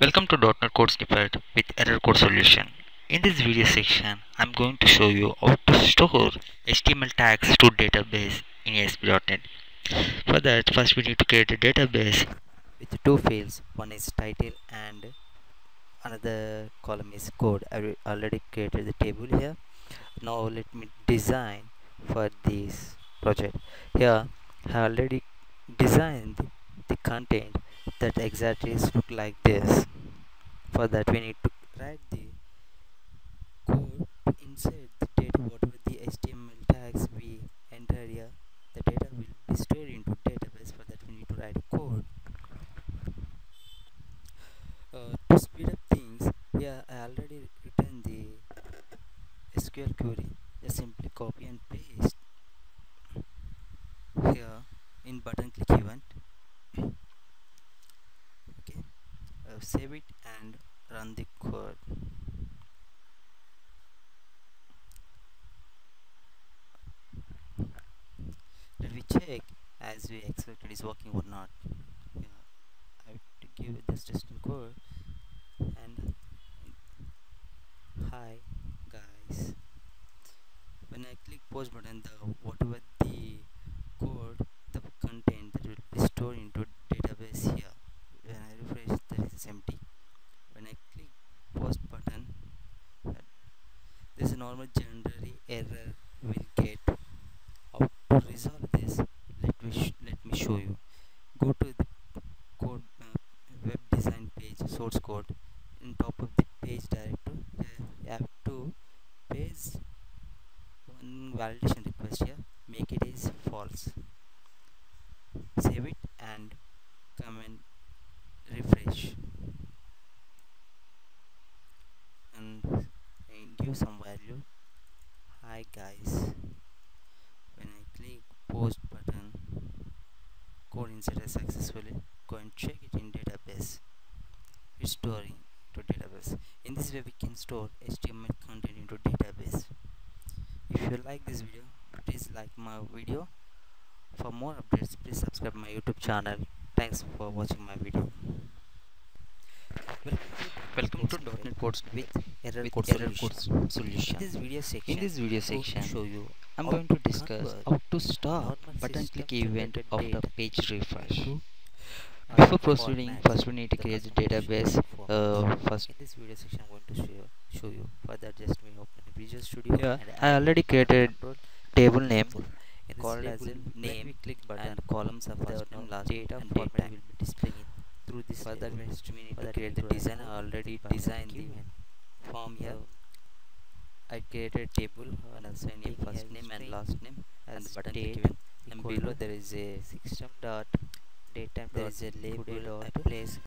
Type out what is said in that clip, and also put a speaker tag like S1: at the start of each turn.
S1: Welcome to .NET Code Snippet with Error Code Solution. In this video section, I'm going to show you how to store HTML tags to database in ASP.NET. For that, first we need to create a database
S2: with two fields. One is title and another column is code. I already created the table here. Now let me design for this project. Here, I already designed the content that exactly look like this. For that we need to write the code to insert the data whatever the html tags we enter here the data will be stored into database. For that we need to write a code. Uh, to speed up things here i already written the sql query. Just simply copy and paste here in button click event uh, save it and run the code. Let me check as we expected is working or not. Yeah, I have to give this testing code. And hi guys. When I click post button the whatever the code the content that will be stored into database here when I refresh that is empty when I click post button this normal generally error will get how to resolve this let me let me show you. Go to the code uh, web design page source code. In top of the page directory you have to paste one validation request here. Make it is false. Save it and come and refresh and, and some value. Hi guys. When I click post button code inserted successfully go and check it in database it's storing to database. In this way we can store HTML content into database. If you like this video please like my video. For more updates please subscribe my youtube channel. Thanks for watching my video
S1: Welcome to .NET Code
S2: with error
S1: with
S2: code
S1: Error
S2: solution.
S1: Code Solution.
S2: in this video section
S1: In this video
S2: I'm going to
S1: section,
S2: show you
S1: I'm going to discuss how to stop button click event of the page refresh. Before proceeding, first we need to create the database. Uh, first,
S2: in this video section I'm going to show you, show you for that just me open Visual Studio
S1: here
S2: and
S1: I already created table name. called as
S2: table,
S1: in
S2: let
S1: name
S2: click button
S1: and
S2: columns of the
S1: first
S2: name, last
S1: date and
S2: format will be displaying through this
S1: that
S2: table.
S1: we need to- we need
S2: For
S1: to
S2: that
S1: create the design. I already designed the
S2: form here I created table and also name first name and last name
S1: and
S2: button event and below there is a system dot
S1: Datetime
S2: there is a label I place